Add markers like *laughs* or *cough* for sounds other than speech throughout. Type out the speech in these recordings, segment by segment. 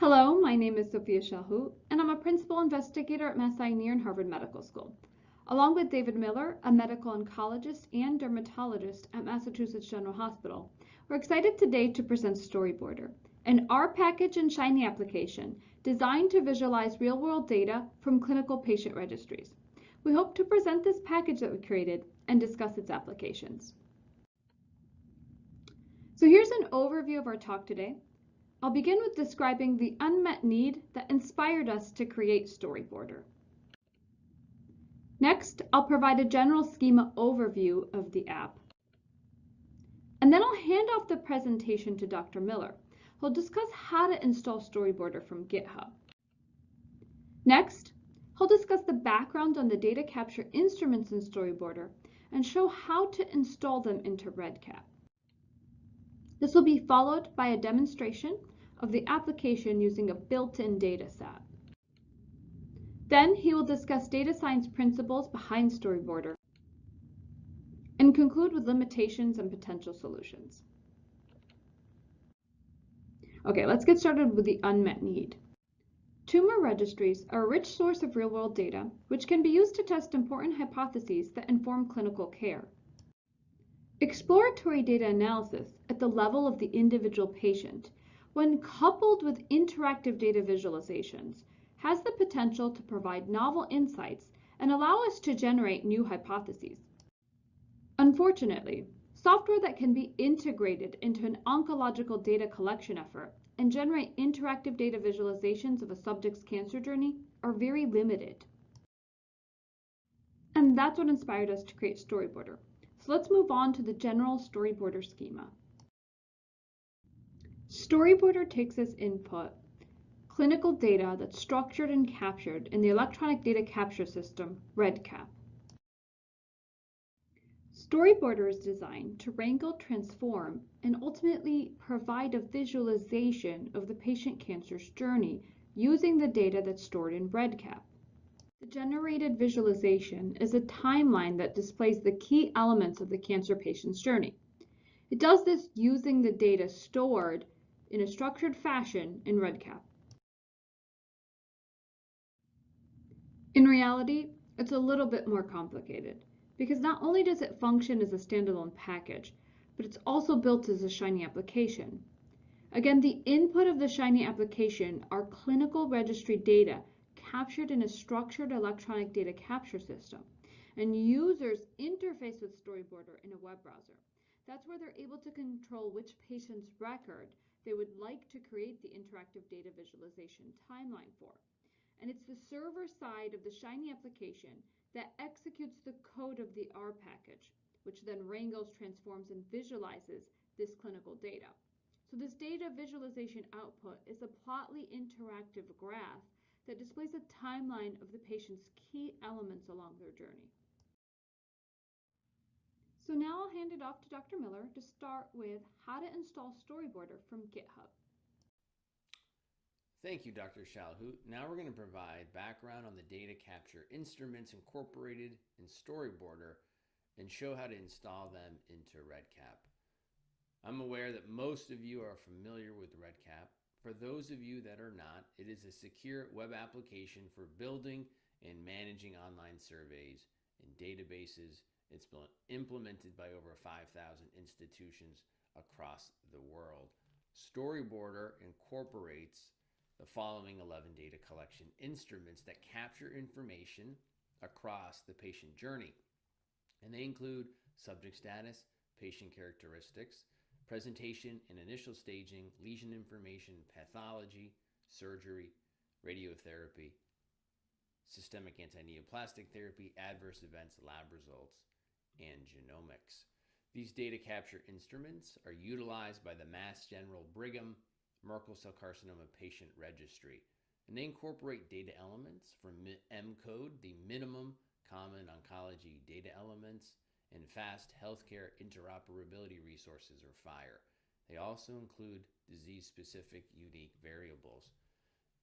Hello, my name is Sophia Shalhout, and I'm a principal investigator at Mass Eye and Ear and Harvard Medical School. Along with David Miller, a medical oncologist and dermatologist at Massachusetts General Hospital, we're excited today to present StoryboardR, an R package and Shiny application designed to visualize real-world data from clinical patient registries. We hope to present this package that we created and discuss its applications. So here's an overview of our talk today. I'll begin with describing the unmet need that inspired us to create StoryboardR. Next, I'll provide a general schema overview of the app. And then I'll hand off the presentation to Dr. Miller, who'll discuss how to install StoryboardR from GitHub. Next, he'll discuss the background on the data capture instruments in StoryboardR and show how to install them into REDCap. This will be followed by a demonstration of the application using a built-in dataset. Then he will discuss data science principles behind StoryboardR and conclude with limitations and potential solutions. Okay, let's get started with the unmet need. Tumor registries are a rich source of real-world data which can be used to test important hypotheses that inform clinical care. Exploratory data analysis at the level of the individual patient, when coupled with interactive data visualizations, has the potential to provide novel insights and allow us to generate new hypotheses. Unfortunately, software that can be integrated into an oncological data collection effort and generate interactive data visualizations of a subject's cancer journey are very limited. And that's what inspired us to create StoryboardR, so let's move on to the general StoryboardR schema. StoryboardR takes as input clinical data that's structured and captured in the electronic data capture system, REDCap. StoryboardR is designed to wrangle, transform, and ultimately provide a visualization of the patient cancer's journey using the data that's stored in REDCap. The generated visualization is a timeline that displays the key elements of the cancer patient's journey. It does this using the data stored in a structured fashion in REDCap. In reality, it's a little bit more complicated because not only does it function as a standalone package, but it's also built as a Shiny application. Again, the input of the Shiny application are clinical registry data captured in a structured electronic data capture system. And users interface with StoryboardR in a web browser. That's where they're able to control which patient's record they would like to create the interactive data visualization timeline for. And it's the server side of the Shiny application that executes the code of the R package, which then wrangles, transforms, and visualizes this clinical data. So this data visualization output is a Plotly interactive graph that displays a timeline of the patient's key elements along their journey. So now I'll hand it off to Dr. Miller to start with how to install StoryboardR from GitHub. Thank you, Dr. Shalhout. Now we're going to provide background on the data capture instruments incorporated in StoryboardR and show how to install them into REDCap. I'm aware that most of you are familiar with REDCap, for those of you that are not, it is a secure web application for building and managing online surveys and databases. It's been implemented by over 5,000 institutions across the world. StoryboardR incorporates the following 11 data collection instruments that capture information across the patient journey. And they include subject status, patient characteristics, presentation and initial staging, lesion information, pathology, surgery, radiotherapy, systemic antineoplastic therapy, adverse events, lab results, and genomics. These data capture instruments are utilized by the Mass General Brigham Merkel Cell Carcinoma Patient Registry, and they incorporate data elements from MCODE, the Minimum Common Oncology Data Elements, and fast healthcare interoperability resources or FHIR. They also include disease-specific unique variables.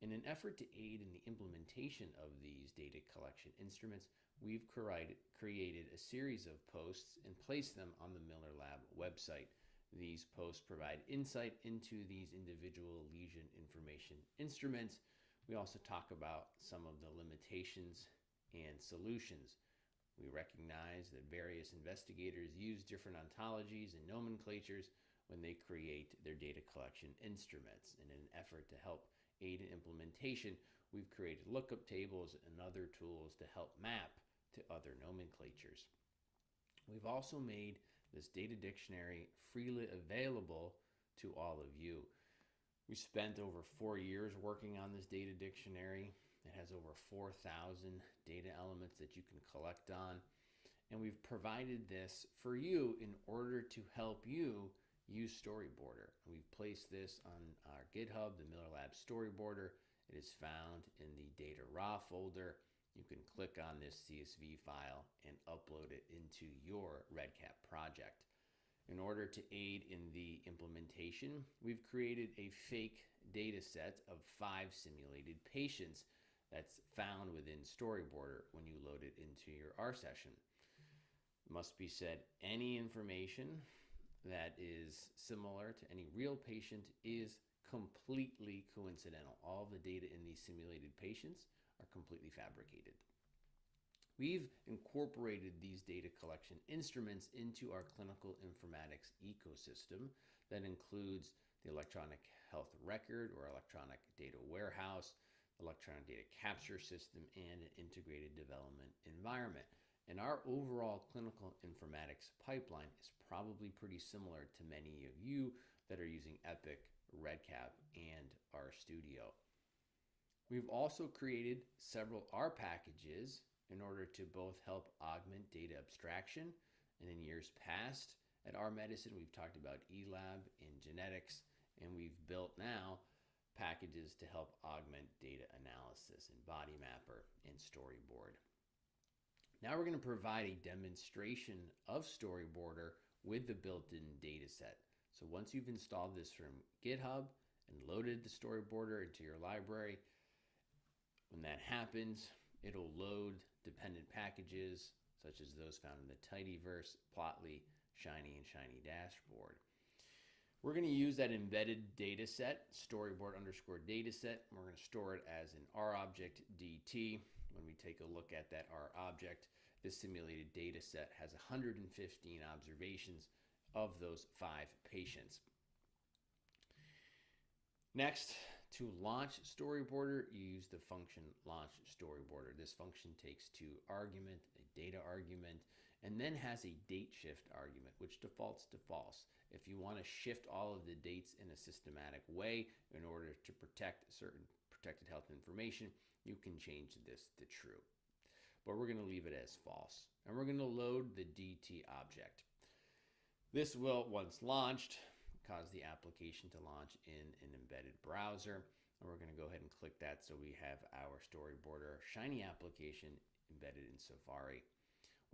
In an effort to aid in the implementation of these data collection instruments, we've created a series of posts and placed them on the Miller Lab website. These posts provide insight into these individual lesion information instruments. We also talk about some of the limitations and solutions. We recognize that various investigators use different ontologies and nomenclatures when they create their data collection instruments. And in an effort to help aid in implementation, we've created lookup tables and other tools to help map to other nomenclatures. We've also made this data dictionary freely available to all of you. We spent over four years working on this data dictionary. It has over 4,000 data elements that you can collect on. And we've provided this for you in order to help you use StoryboardR. We've placed this on our GitHub, the Miller Lab StoryboardR. It is found in the data raw folder. You can click on this CSV file and upload it into your REDCap project. In order to aid in the implementation, we've created a fake data set of five simulated patients that's found within StoryboardR when you load it into your R session. Must be said, any information that is similar to any real patient is completely coincidental. All the data in these simulated patients are completely fabricated. We've incorporated these data collection instruments into our clinical informatics ecosystem that includes the electronic health record or electronic data warehouse, electronic data capture system, and an integrated development environment. And our overall clinical informatics pipeline is probably pretty similar to many of you that are using Epic, REDCap, and RStudio. We've also created several R packages in order to both help augment data abstraction. And in years past at R Medicine, we've talked about eLab and genetics, and we've built now packages to help augment data analysis in BodyMapR and Storyboard. Now we're going to provide a demonstration of StoryboardR with the built-in data set. So once you've installed this from GitHub and loaded the StoryboardR into your library, when that happens, it'll load dependent packages such as those found in the Tidyverse, Plotly, Shiny, and Shiny dashboard. We're going to use that embedded data set, storyboard underscore data set. We're going to store it as an R object DT. When we take a look at that R object, this simulated data set has 115 observations of those five patients. Next, to launch StoryboardR, you use the function launch StoryboardR. This function takes two argument, a data argument, and then has a date shift argument, which defaults to false. If you want to shift all of the dates in a systematic way in order to protect certain protected health information, you can change this to true but we're going to leave it as false. And we're going to load the DT object. This will, once launched, cause the application to launch in an embedded browser. And we're going to go ahead and click that so we have our StoryboardR Shiny application embedded in Safari.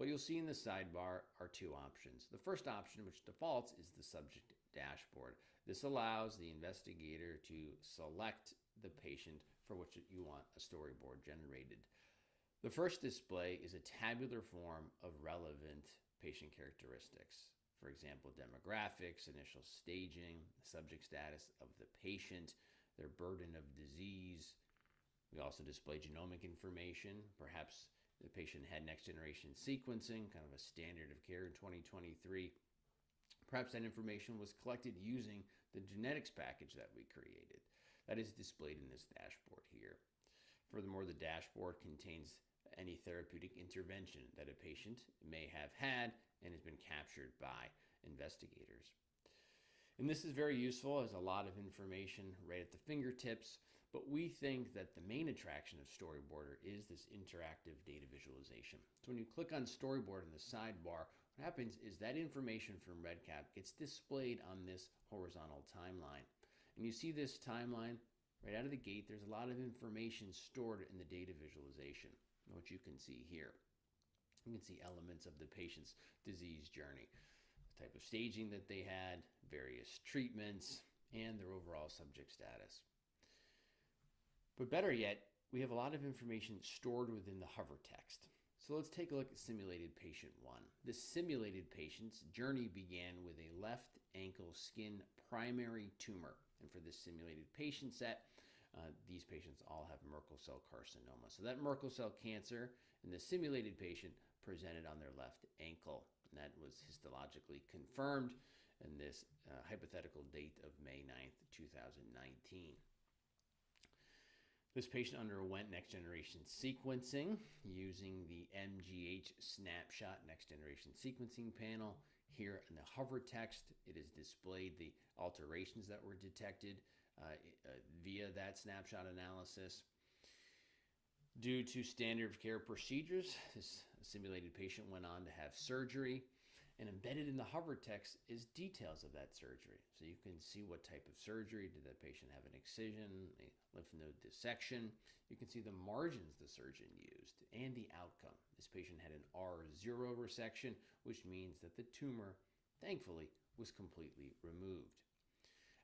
What you'll see in the sidebar are two options. The first option, which defaults, is the subject dashboard. This allows the investigator to select the patient for which you want a storyboard generated. The first display is a tabular form of relevant patient characteristics. For example, demographics, initial staging, subject status of the patient, their burden of disease. We also display genomic information. Perhaps the patient had next generation sequencing, kind of a standard of care in 2023. Perhaps that information was collected using the genetics package that we created. That is displayed in this dashboard here. Furthermore, the dashboard contains any therapeutic intervention that a patient may have had and has been captured by investigators. And this is very useful as a lot of information right at the fingertips, but we think that the main attraction of StoryboardR is this interactive data visualization. So when you click on Storyboard in the sidebar, what happens is that information from REDCap gets displayed on this horizontal timeline. And you see this timeline right out of the gate, there's a lot of information stored in the data visualization which you can see here. You can see elements of the patient's disease journey, the type of staging that they had, various treatments, and their overall subject status. But better yet, we have a lot of information stored within the hover text. So let's take a look at simulated patient one. This simulated patient's journey began with a left ankle skin primary tumor. And for this simulated patient set, uh, these patients all have Merkel cell carcinoma. So that Merkel cell cancer in the simulated patient presented on their left ankle. And that was histologically confirmed in this uh, hypothetical date of May 9th, 2019. This patient underwent next generation sequencing using the MGH snapshot next generation sequencing panel. Here in the hover text, it is displayed the alterations that were detected uh, uh, via that snapshot analysis. Due to standard of care procedures, this simulated patient went on to have surgery. And embedded in the hover text is details of that surgery. So you can see what type of surgery. Did that patient have an excision, a lymph node dissection? You can see the margins the surgeon used and the outcome. This patient had an R0 resection, which means that the tumor, thankfully, was completely removed.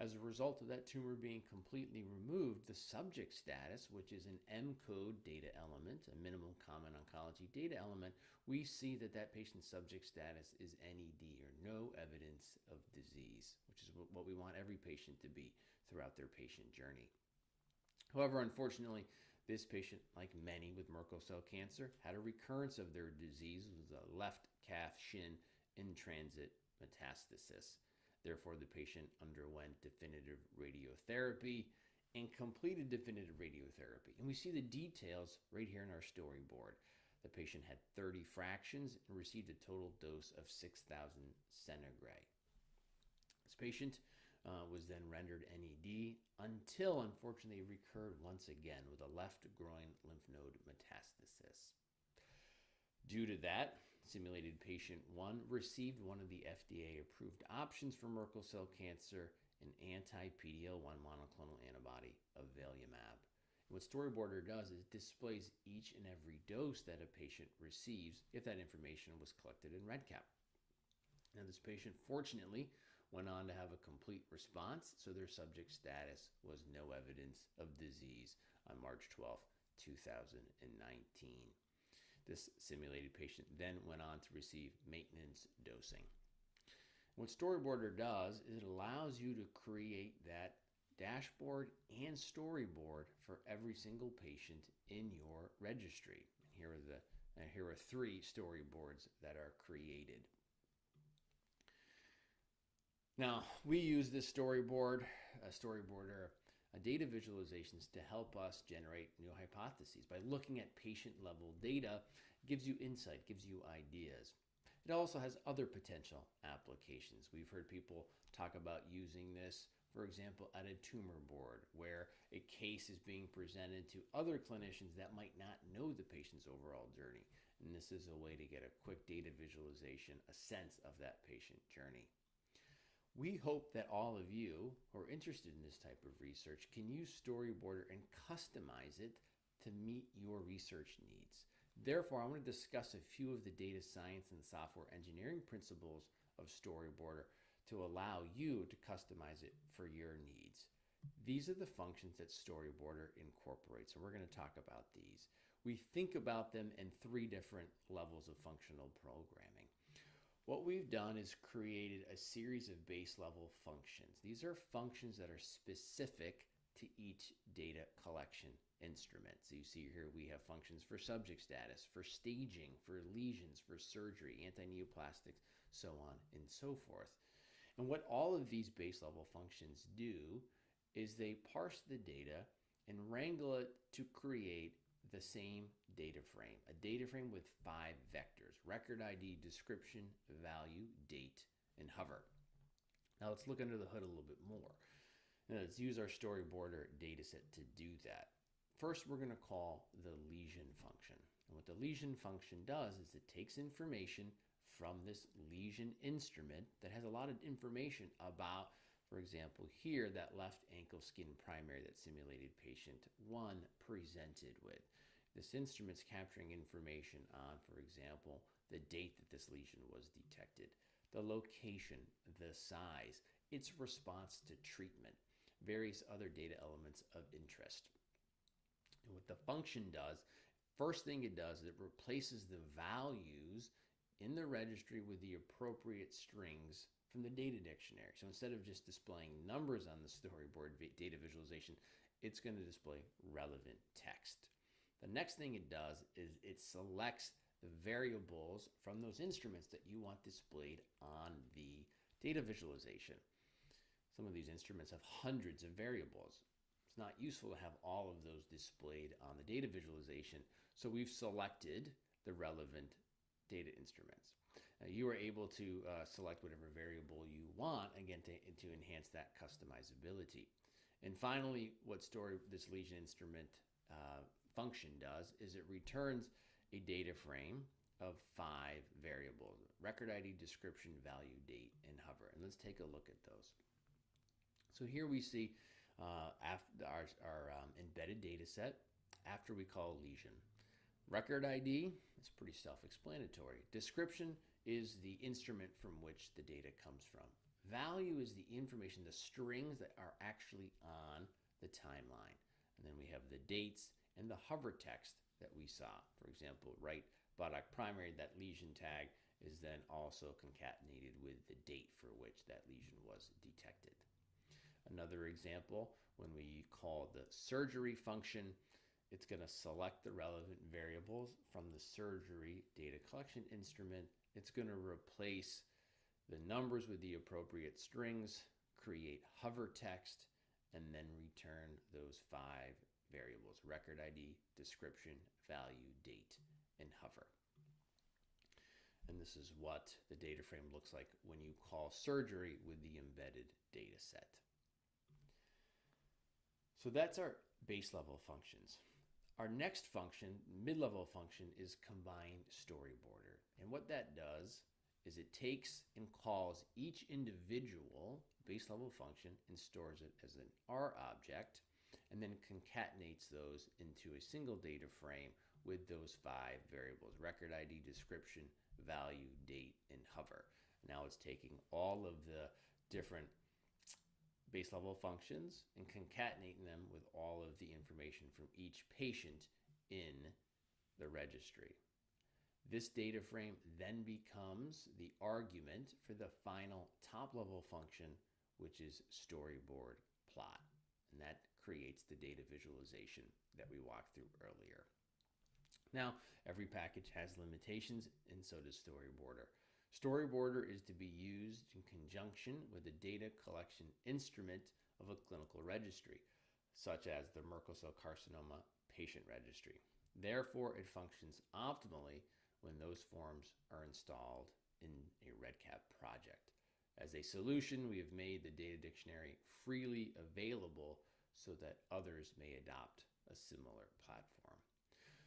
As a result of that tumor being completely removed, the subject status, which is an M code data element, a minimum common oncology data element, we see that that patient's subject status is NED or no evidence of disease, which is what we want every patient to be throughout their patient journey. However, unfortunately, this patient, like many with Merkel cell cancer, had a recurrence of their disease with a left calf shin in transit metastasis. Therefore, the patient underwent definitive radiotherapy and completed definitive radiotherapy. And we see the details right here in our storyboard. The patient had 30 fractions and received a total dose of 6,000 centigray. This patient uh, was then rendered NED until, unfortunately, recurred once again with a left groin lymph node metastasis. Due to that, simulated patient 1 received one of the FDA approved options for Merkel cell cancer, an anti PD-L1 monoclonal antibody, avelumab. What StoryboardR does is displays each and every dose that a patient receives if that information was collected in REDCap. Now, this patient fortunately went on to have a complete response, so their subject status was no evidence of disease on March 12, 2019. This simulated patient then went on to receive maintenance dosing. What StoryboardR does is it allows you to create that dashboard and storyboard for every single patient in your registry. And here are the and here are three storyboards that are created. Now, we use this storyboard, a storyboarder data visualizations to help us generate new hypotheses. By looking at patient level data, gives you insight, gives you ideas. It also has other potential applications. We've heard people talk about using this, for example, at a tumor board where a case is being presented to other clinicians that might not know the patient's overall journey. And this is a way to get a quick data visualization, a sense of that patient journey. We hope that all of you who are interested in this type of research can use StoryboardR and customize it to meet your research needs. Therefore, I want to discuss a few of the data science and software engineering principles of StoryboardR to allow you to customize it for your needs. These are the functions that StoryboardR incorporates, and we're going to talk about these. We think about them in three different levels of functional programming. What we've done is created a series of base level functions. These are functions that are specific to each data collection instrument. So you see here we have functions for subject status, for staging, for lesions, for surgery, anti-neoplastics, so on and so forth. And what all of these base level functions do is they parse the data and wrangle it to create the same data frame, a data frame with five vectors, record ID, description, value, date, and hover. Now let's look under the hood a little bit more. Now let's use our storyboarder dataset to do that. First, we're going to call the lesion function. And what the lesion function does is it takes information from this lesion instrument that has a lot of information about, for example, here, that left ankle skin primary that simulated patient one presented with. This instrument's capturing information on, for example, the date that this lesion was detected, the location, the size, its response to treatment, various other data elements of interest. And what the function does, first thing it does it replaces the values in the registry with the appropriate strings from the data dictionary. So instead of just displaying numbers on the storyboard data visualization, it's going to display relevant text. The next thing it does is it selects the variables from those instruments that you want displayed on the data visualization. Some of these instruments have hundreds of variables. It's not useful to have all of those displayed on the data visualization, so we've selected the relevant data instruments. Uh, you are able to uh, select whatever variable you want, again, to, to enhance that customizability. And finally, what story this Lesion instrument uh, function does is it returns a data frame of five variables, record ID, description, value, date, and hover. And let's take a look at those. So here we see uh, our, our um, embedded data set after we call lesion. Record ID is pretty self-explanatory. Description is the instrument from which the data comes from. Value is the information, the strings that are actually on the timeline. And then we have the dates and the hover text that we saw. For example, right buttock primary, that lesion tag is then also concatenated with the date for which that lesion was detected. Another example, when we call the surgery function, it's going to select the relevant variables from the surgery data collection instrument it's going to replace the numbers with the appropriate strings, create hover text, and then return those five variables, record ID, description, value, date, and hover. And this is what the data frame looks like when you call surgery with the embedded data set. So that's our base level functions. Our next function, mid-level function, is combine storyboarder. And what that does is it takes and calls each individual base level function and stores it as an R object and then concatenates those into a single data frame with those five variables, record ID, description, value, date, and hover. Now it's taking all of the different base level functions and concatenating them with all of the information from each patient in the registry. This data frame then becomes the argument for the final top level function, which is storyboard creates the data visualization that we walked through earlier. Now, every package has limitations, and so does StoryboardR. StoryboardR is to be used in conjunction with a data collection instrument of a clinical registry, such as the Merkel cell carcinoma patient registry. Therefore, it functions optimally when those forms are installed in a REDCap project. As a solution, we have made the data dictionary freely available so that others may adopt a similar platform.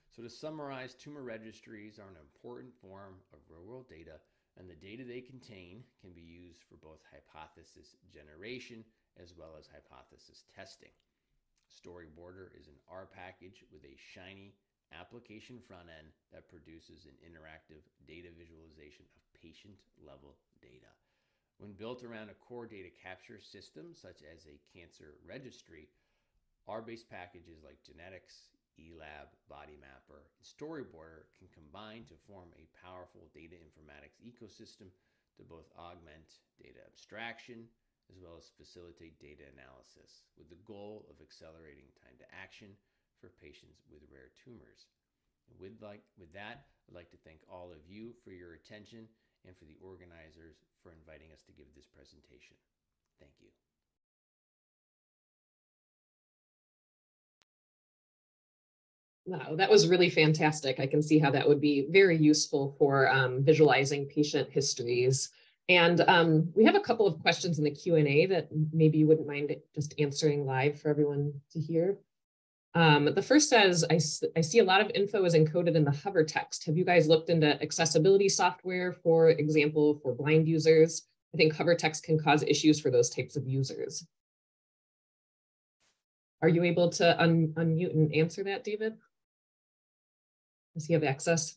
So to summarize, tumor registries are an important form of real-world data and the data they contain can be used for both hypothesis generation as well as hypothesis testing. StoryboardR is an R package with a shiny application front end that produces an interactive data visualization of patient level data. When built around a core data capture system, such as a cancer registry, R-based packages like Genetics, eLab, BodyMapR, and StoryboardR can combine to form a powerful data informatics ecosystem to both augment data abstraction as well as facilitate data analysis with the goal of accelerating time to action for patients with rare tumors. And with, like, with that, I'd like to thank all of you for your attention and for the organizers for inviting us to give this presentation. Thank you. Wow, that was really fantastic. I can see how that would be very useful for um, visualizing patient histories. And um, we have a couple of questions in the Q&A that maybe you wouldn't mind just answering live for everyone to hear. Um, the first says, I, I see a lot of info is encoded in the hover text. Have you guys looked into accessibility software, for example, for blind users? I think hover text can cause issues for those types of users. Are you able to un unmute and answer that, David? Does he have access?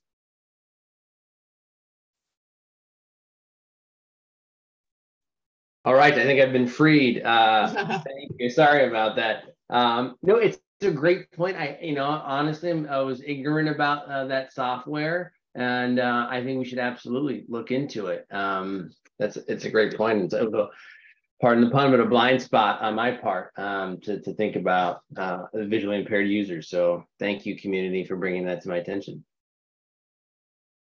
All right, I think I've been freed. Uh, *laughs* thank you. Sorry about that. Um, no, it's a great point. I, you know, honestly, I was ignorant about uh, that software, and uh, I think we should absolutely look into it. Um, that's it's a great point. It's So, pardon the pun, but a blind spot on my part um, to, to think about uh, visually impaired users. So thank you, community, for bringing that to my attention.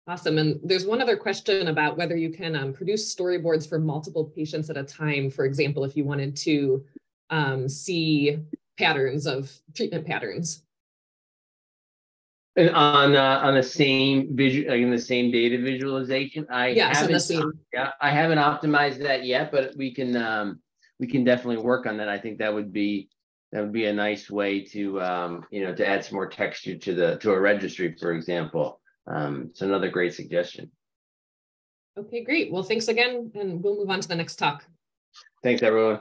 Awesome. And there's one other question about whether you can um, produce storyboards for multiple patients at a time. For example, if you wanted to um, see patterns of treatment patterns. And on uh, on the same visual, like in the same data visualization, I yes, haven't, same. yeah, I haven't optimized that yet, but we can um, we can definitely work on that. I think that would be that would be a nice way to um, you know to add some more texture to the to a registry, for example. Um, it's another great suggestion. Okay, great. Well, thanks again, and we'll move on to the next talk. Thanks, everyone.